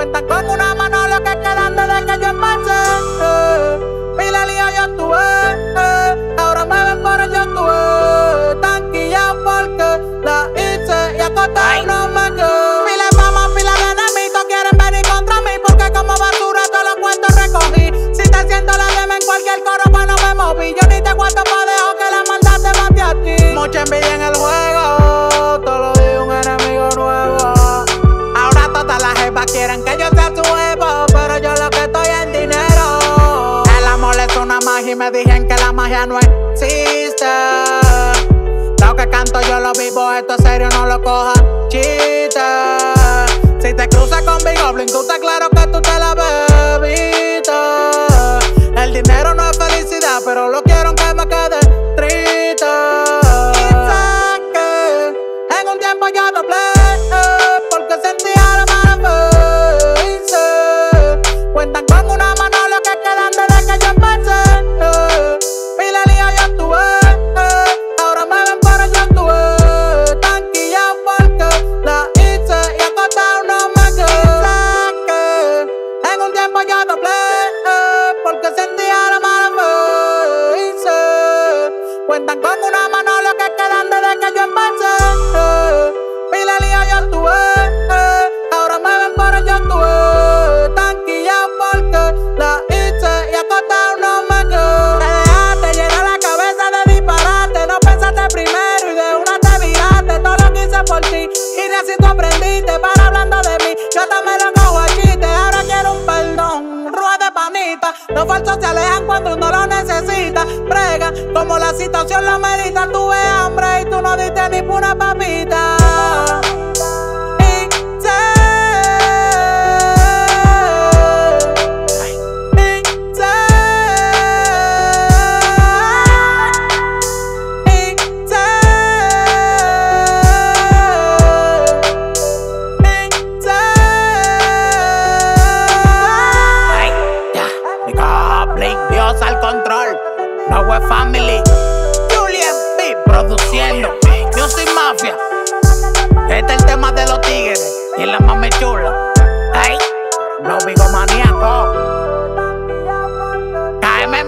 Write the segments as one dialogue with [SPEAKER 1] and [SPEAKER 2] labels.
[SPEAKER 1] cuentan con una mano lo que quedan desde que eh, yo embarcé. Eh. Mil líos yo tuve, eh. ahora mueven por el yo tuve. Eh, Tanquillado porque la hice y acotaron. Triste. Lo que canto yo lo vivo, esto es serio, no lo cojas chiste. Si te cruzas con Big Goblin, tú estás claro que tú te la bebiste. El dinero no es felicidad, pero lo quiero que me quede triste. Y que en un tiempo doblé, eh, porque sentía la mala. Cuentan con una mano Los falsos se alejan cuando uno lo necesita. Prega, como la situación lo medita. Tú no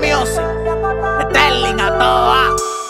[SPEAKER 1] Music. Sterling a toa.